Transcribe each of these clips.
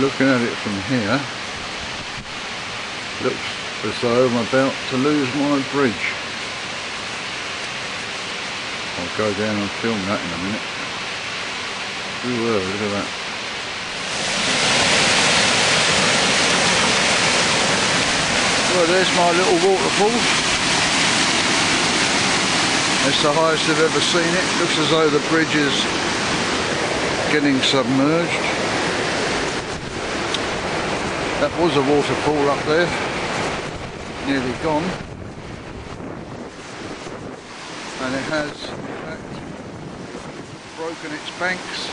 looking at it from here, looks as though I'm about to lose my bridge. I'll go down and film that in a minute. Ooh, look at that. Well, there's my little waterfall. It's the highest I've ever seen it. Looks as though the bridge is getting submerged. That was a waterfall up there, nearly gone. And it has, in fact, broken its banks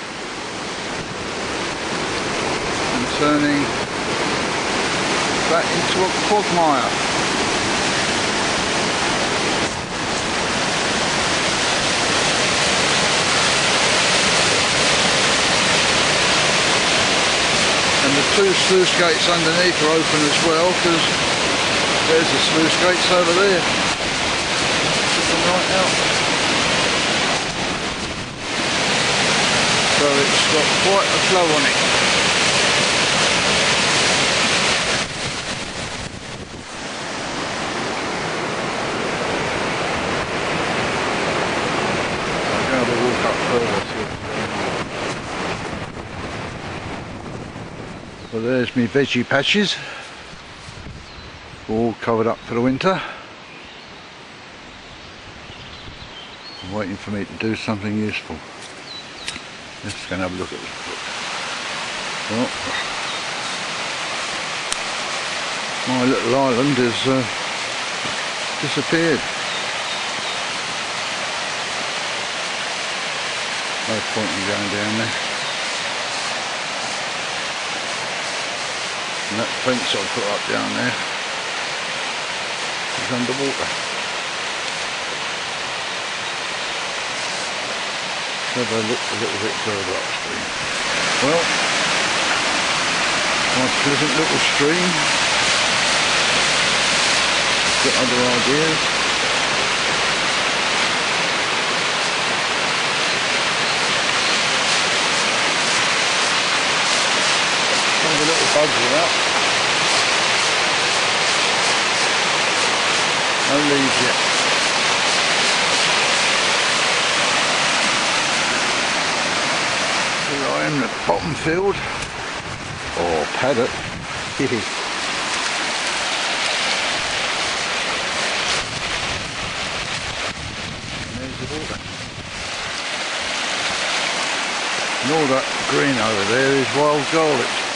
and turning that into a quagmire. Two sluice gates underneath are open as well because there's the sluice gates over there. Right out. So it's got quite a flow on it. I'm going to walk up further. Well there's my veggie patches. All covered up for the winter. I'm waiting for me to do something useful. Let's go and have a look at well, my little island has uh, disappeared. No point in going down there And that fence I put up down there is underwater. So I look a little bit further upstream. Well, nice pleasant little stream. Got other ideas. Bugs are No leaves yet. Here I am at bottom field, or paddock. There's the water. And all that green over there is wild garlic.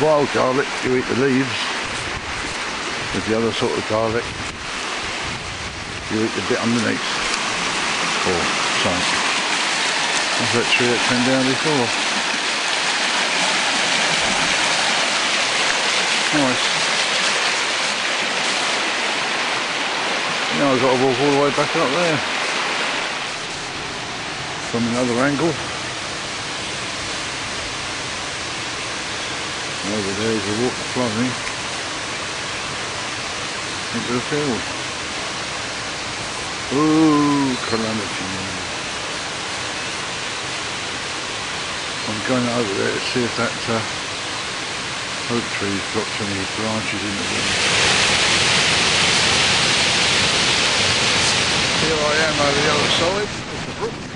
Wild garlic, you eat the leaves. With the other sort of garlic, you eat the bit underneath. Oh, or something. That's that tree that came down before. Nice. Now I've got to walk all the way back up there. From another angle. Over there is a water flowing into the field. Ooh, calamity. I'm going over there to see if that uh, oak tree's dropped any branches in the wind. Here I am over the other side of the brook.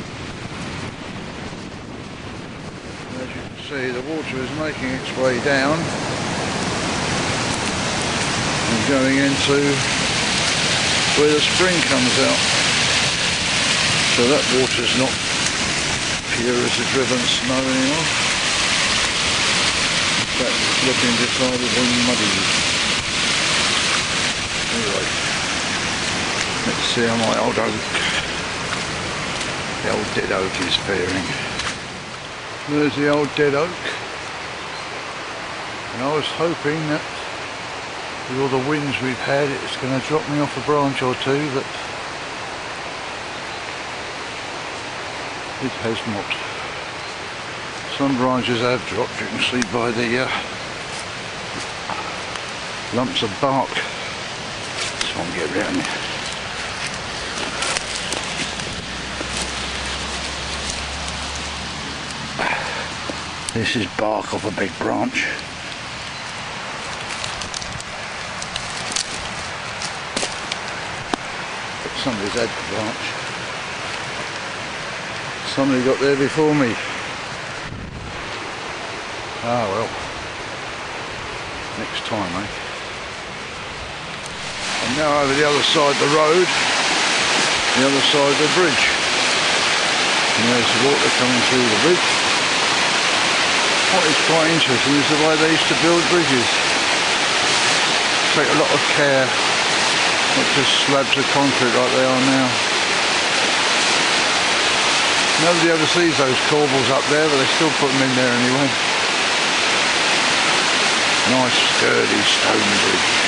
See the water is making its way down and going into where the spring comes out. So that water's not pure as the driven snow anymore. In fact, it's looking decidedly muddy. Anyway, let's see how my old oak, the old dead oak is faring. There's the old dead oak. And I was hoping that with all the winds we've had it's going to drop me off a branch or two but it has not. Some branches have dropped, you can see by the uh, lumps of bark. So I'll get around here. This is bark off a big branch. Somebody's had the branch. Somebody got there before me. Ah well. Next time, eh? And now over the other side of the road, the other side of the bridge. And there's the water coming through the bridge. What is quite interesting is the way they used to build bridges. Take a lot of care, not just slabs of concrete like they are now. Nobody ever sees those corbels up there, but they still put them in there anyway. Nice sturdy stone bridge.